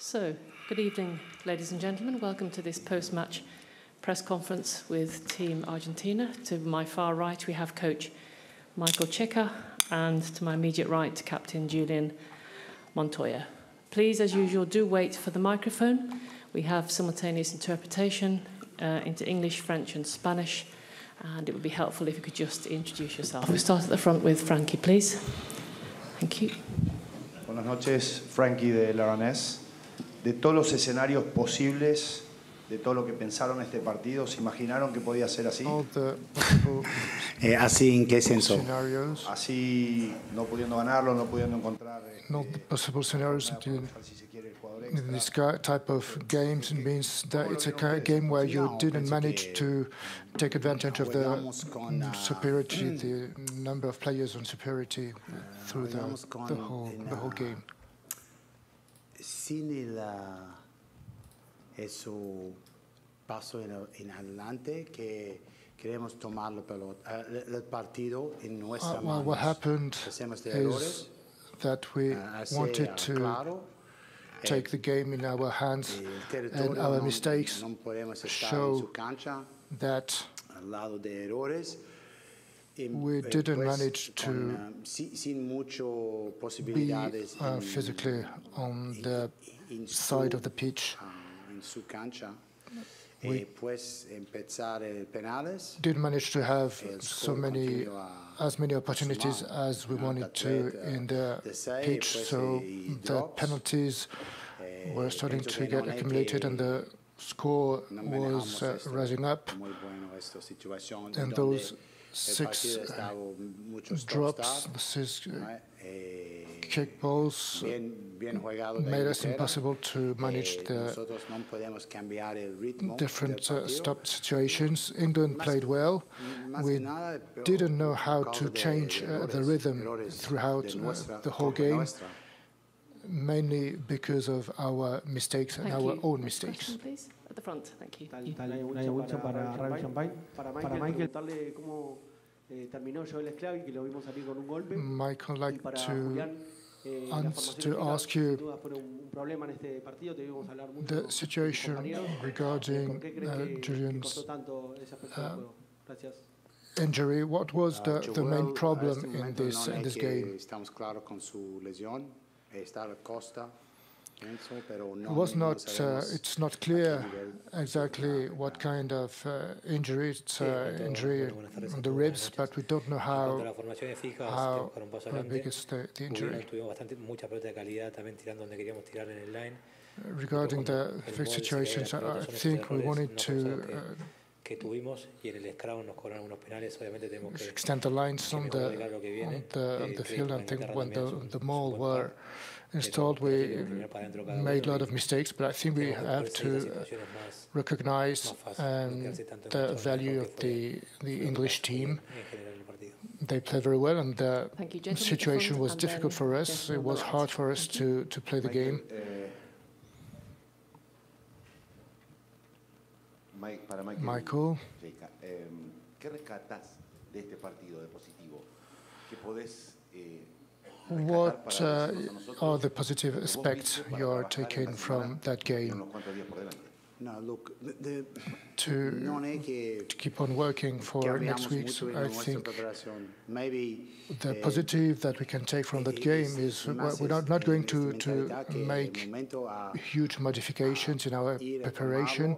So, good evening, ladies and gentlemen. Welcome to this post-match press conference with Team Argentina. To my far right, we have coach Michael Cheika, and to my immediate right, Captain Julian Montoya. Please, as usual, do wait for the microphone. We have simultaneous interpretation uh, into English, French, and Spanish, and it would be helpful if you could just introduce yourself. We start at the front with Frankie, please. Thank you. Buenas noches, Frankie de Laranés. De todos los escenarios posibles, de todo lo que pensaron este partido, ¿se imaginaron que podía ser así? Eh, ¿Así en qué senso? Así, no pudiendo ganarlo, no pudiendo encontrar not the possible scenarios in this type of games. Means that it's a game where you didn't manage to take advantage of the superiority, the number of players on superiority through the, the whole the whole game. Sin ah, eso paso en, en adelante que queremos tomar la pelota, eh, el, el partido en nuestra Uh, well, what happened is errores, that we ah, wanted ah, to claro, take the game in our hands and our mistakes no podemos estar en show su that al lado de errores. Y, We didn't manage to con, si- sin mucho be uh, physically on the side of the pitch. en su cancha. We- pues empezar el penales. Didn't manage to have so many as many opportunities as we wanted to in the pitch. So eh, the penalties Eh, were starting to get accumulated and the score was uh, rising up. muy bueno esta situación And those six uh, drops, six uh. Eh, kick balls uh, bien, bien jugado de made us impossible to manage Eh, the nosotros no podemos cambiar el ritmo different uh, stop situations. England played well. We que nada, pero didn't know how to change uh, the rhythm throughout uh, the whole game, mainly because of our mistakes and Thank our you. own mistakes. question, please. At the front. Thank you. Tal- You. tal- Nadie Nadie mucho mucho para para Raúl Champagne. Champagne. Para Para Michael, Michael. preguntarle cómo eh, terminó Joel Sclavi, que lo vimos salir con un golpe. Michael, y like para to Julián, eh, la to ask you sin duda fue un, un problema en este partido, te vimos hablar mucho con the situation regarding qué uh, que, que Julian's costó tanto ese aspecto del uh, injury. What was Ah, the, the main problem in this in this game? Estamos claros con su lesión, está costa, was not. Uh, it's not clear exactly what kind of uh, injury. It's uh, injury on the ribs, but we don't know how how big is the, the injury. Regarding the fixed situations, I, I think we wanted to uh, que tuvimos y en el scrum nos cobraron unos penales, obviamente tenemos que extend the lines on the de cara a lo que viene. on the, on the field. I think when the también the es mall were installed, we tiene que terminar para adentro cada made a lot of mistakes, but I think we have poder salir de to uh, situaciones más, recognize más fáciles, no um, the enganchado en el value of the the English team. en general en el partido. They played very well, and the Thank you, gentlemen. at the situation was difficult for us. It was hard for us to to play the game. Eh, Mike- para Michael. Michael, Cheika, eh, ¿Qué rescatas de este partido de positivo? ¿Qué podés eh, what uh, decirnos a nosotros are the positive lo que vos aspects you're taking from that game unos cuantos días por delante? No, look, the- the- to non è che to keep on working for next week? I think. Maybe the eh, positive that we can take from that game is we're- we're not, not going to, to mentalidad que el make huge modifications in our preparation.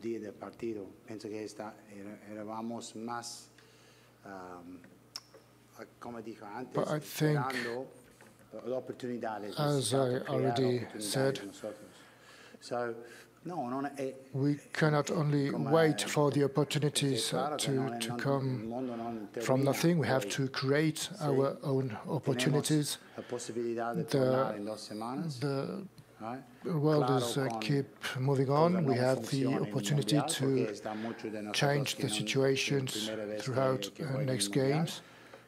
Día del partido. Pienso que está, éramos más, um, como antes, But I think, esperando las oportunidades. as I already said. So, è, We cannot only wait eh, for the opportunities uh, claro to, to come from nothing. We have to create our own opportunities. The- en dos semanas. The ¿eh? world Claro, is uh, keep moving on. We have the funcionan en el opportunity to está mucho de nosotros change the situations primera vez que- throughout que uh, next games.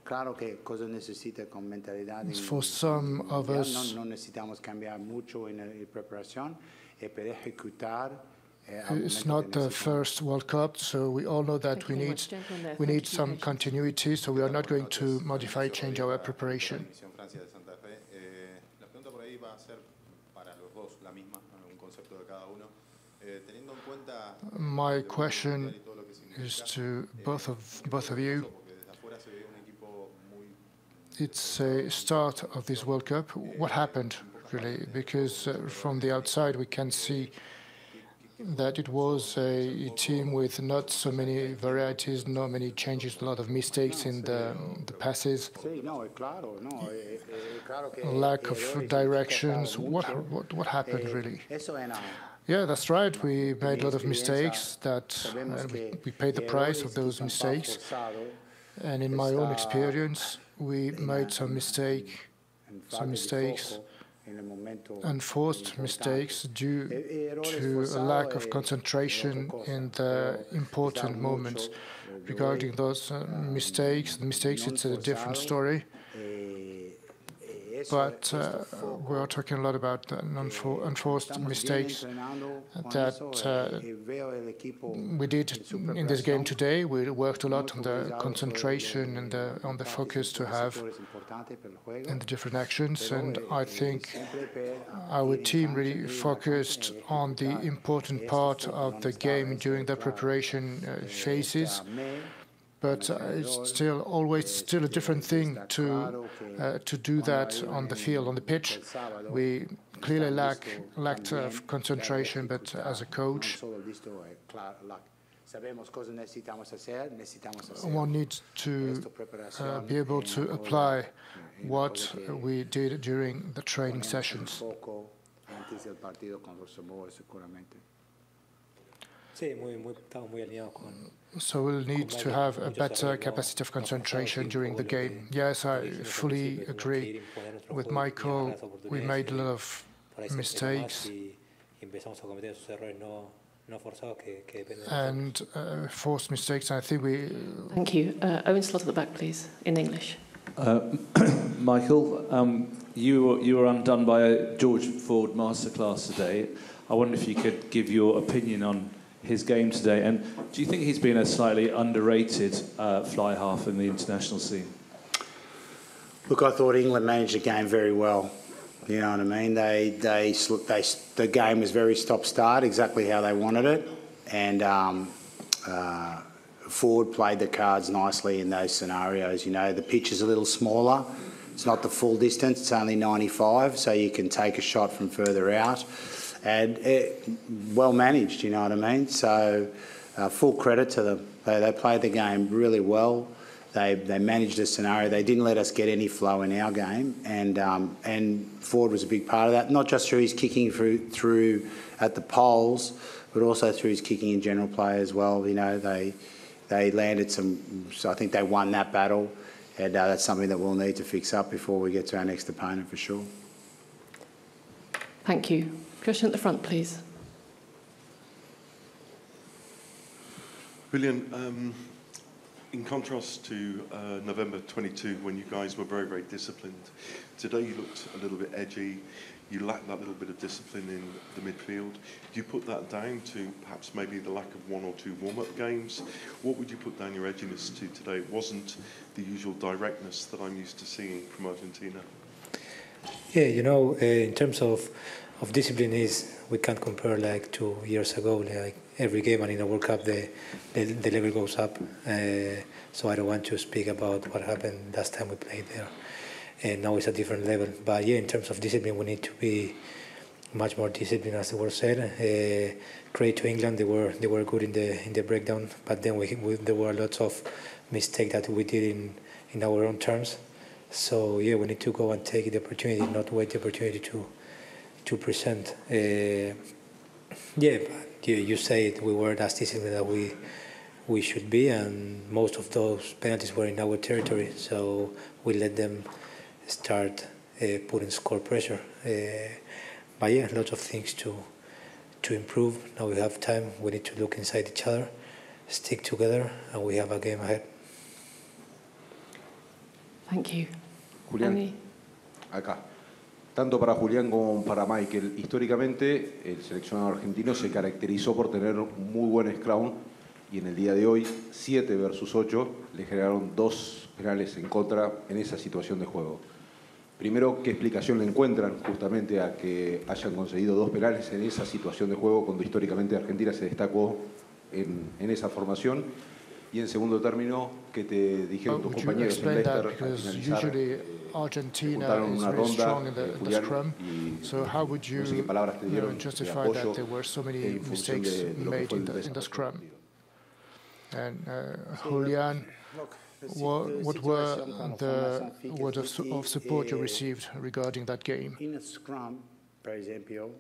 Claro que cosa necesita con mentalidad. en- For some of us- no, no necesitamos cambiar mucho en la en preparación y para ejecutar. eh, It's not the first World Cup, so we all know that Thank we need much, gentlemen, there. we need you for your some continuity. So we are not going to modify, change our preparation. My question is to both of both of you. It's a start of this World Cup. What happened, really? Because uh, from the outside we can see that it was a team with not so many varieties, not many changes, a lot of mistakes in the, the passes, lack of directions. What, what, what happened really? Yeah, that's right. We made a lot of mistakes that uh, we, we paid the price of those mistakes. And in my own experience, we made some mistake, some mistakes enforced mistakes due to a lack of concentration in the important moments. Regarding those uh, mistakes, the mistakes, it's a different story. But uh, we are talking a lot about enforced mistakes that uh, we did in this game today. We worked a lot on the concentration and the, on the focus to have in the different actions. And I think our team really focused on the important part of the game during the preparation uh, phases but uh, it's still always still a different thing to uh, to do that on the field on the pitch. We clearly lack lacked of concentration, but as a coach, one needs to uh, be able to apply what we did during the training sessions. So we'll need to have a better capacity of concentration during the game. Yes, I fully agree with Michael. We made a lot of mistakes. And uh, forced mistakes, I think we... Thank you. Uh, Owen Slot at the back, please, in English. Uh, Michael, um, you, were, you were undone by a George Ford masterclass today. I wonder if you could give your opinion on his game today. And do you think he's been a slightly underrated uh, fly half in the international scene? Look, I thought England managed the game very well. You know what I mean? They, they, they, the game was very stop-start, exactly how they wanted it, and um, uh, Ford played the cards nicely in those scenarios. You know, the pitch is a little smaller. It's not the full distance. It's only 95, so you can take a shot from further out and it, well managed, you know what I mean? So uh, full credit to them. They, they played the game really well. They, they managed the scenario. They didn't let us get any flow in our game, and um, and Ford was a big part of that. Not just through his kicking through through at the poles, but also through his kicking in general play as well. You know, they they landed some. So I think they won that battle, and uh, that's something that we'll need to fix up before we get to our next opponent for sure. Thank you. Question at the front, please. William, um, in contrast to uh, November 22, when you guys were very, very disciplined, today you looked a little bit edgy. You lacked that little bit of discipline in the midfield. Do you put that down to perhaps maybe the lack of one or two warm-up games? What would you put down your edginess to today? It wasn't the usual directness that I'm used to seeing from Argentina. Yeah, you know, uh, in terms of of discipline is we can't compare like two years ago. Like every game and in the World Cup, the the, the level goes up. Uh, so I don't want to speak about what happened last time we played there. And now it's a different level. But yeah, in terms of discipline, we need to be much more disciplined, as the word said. Uh, credit to England, they were they were good in the in the breakdown, but then we, we there were lots of mistakes that we did in in our own terms. So yeah, we need to go and take the opportunity, not wait the opportunity to to present. Uh, yeah, you, you say it, we were as disciplined that we we should be, and most of those penalties were in our territory, so we let them start uh, putting score pressure. Uh, but yeah, lots of things to to improve. Now we have time. We need to look inside each other, stick together, and we have a game ahead. Thank you. Julián, Andy? acá. Tanto para Julián como para Michael. Históricamente, el seleccionado argentino se caracterizó por tener muy buen scrum y en el día de hoy, 7 versus 8, le generaron dos penales en contra en esa situación de juego. Primero, ¿qué explicación le encuentran justamente a que hayan conseguido dos penales en esa situación de juego cuando históricamente Argentina se destacó en esa formación? Y en segundo término, ¿qué te dijeron tus Would you compañeros en explain that? Leicester al Because finalizar? usually Eh, Argentina is una very ronda, strong in the, the scrum. So how would you no sé qué palabras te dieron de justify apoyo that there were so many mistakes de lo made in the, in the scrum? And uh, Julian, what, what were the words of, of support you received regarding that game? In a Scrum, per esempio,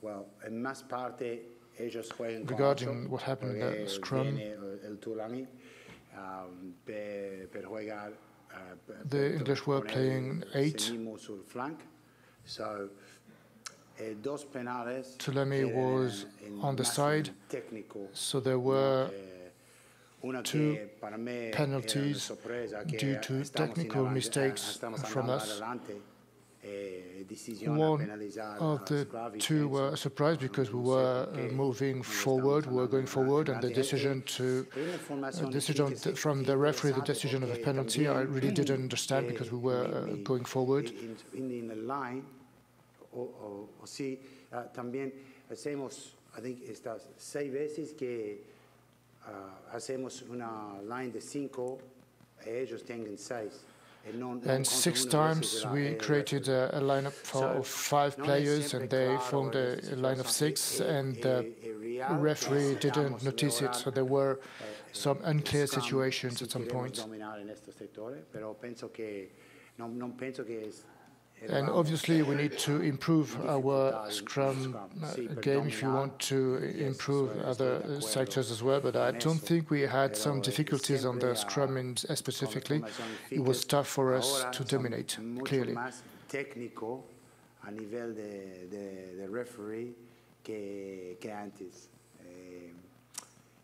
well, en mass parte ellos juegan con Regarding what happened in the scrum, viene el, el Tulani um, per, per jugar. per- The English were playing eight. ese mismo sul flank. So, eh, Tulemi was on the side, so there were eh, two que para mí era una penalties due to technical mistakes from us. One of the two were a surprise because we were uh, moving forward, we were going forward, and the decision to uh, decision from the referee, the decision of a penalty, I really didn't understand because we were uh, going forward. And six times we created a, a lineup for, of five players, and they formed a, a line of six, and the referee didn't notice it, so there were eh, some eh, unclear situations at some queremos And obviously, we need to improve our Scrum uh, game if you want to improve other sectors as well. But I don't think we had some difficulties on the Scrum specifically. It was tough for us to dominate, clearly. a nivel de, de, de referee que, que antes. Eh, eh, necesitamos siempre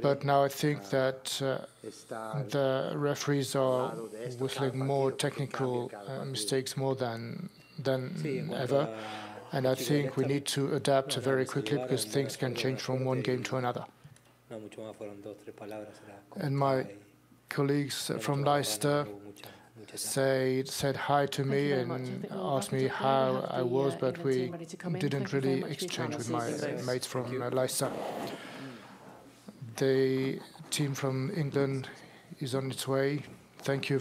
But now I think ah, that uh, the referees are lado whistling more technical uh, mistakes more than than Sí, en cuanto ever. And I think we need to adapt no, no, very quickly because things can change from one game to another. No mucho más, fueron dos, tres palabras. Era como And my colleagues from Leicester no hubo mucha- mucha charla. said said hi to me you very much. I and asked me it up there. We how I was, uh, but we team ready to come in. didn't Thank you very really much for your exchange with my uh, mates from uh, Leicester. The team from England is on its way. Thank you.